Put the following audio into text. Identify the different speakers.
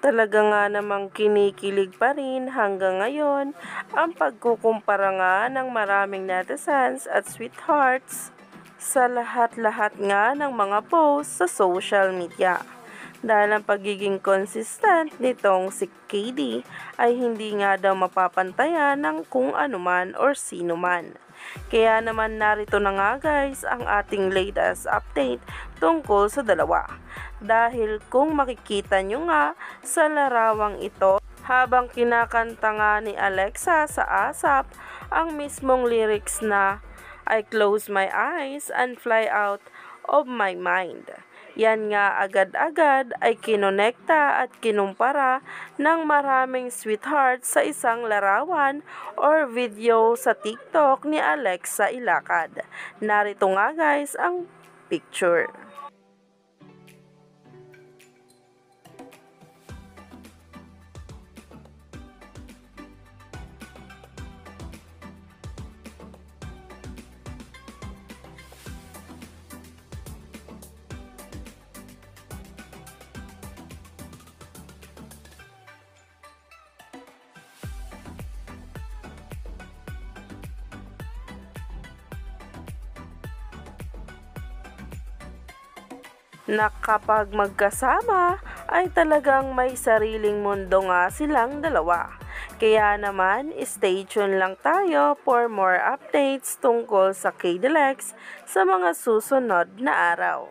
Speaker 1: Talaga nga namang kinikilig pa rin hanggang ngayon ang pagkukumpara nga ng maraming netizens at sweethearts sa lahat-lahat nga ng mga posts sa social media. Dahil ang pagiging consistent nitong si KD ay hindi nga daw mapapantayan ng kung anuman or sino man. Kaya naman narito na nga guys ang ating latest update tungkol sa dalawa. Dahil kung makikita nyo nga sa larawang ito, habang kinakanta nga ni Alexa sa ASAP ang mismong lyrics na I close my eyes and fly out of my mind. Yan nga agad-agad ay kinonekta at kinumpara ng maraming sweetheart sa isang larawan or video sa TikTok ni Alexa Ilacad. Narito nga guys ang picture. Na kapag magkasama ay talagang may sariling mundo nga silang dalawa. Kaya naman, stay tuned lang tayo for more updates tungkol sa KDLX sa mga susunod na araw.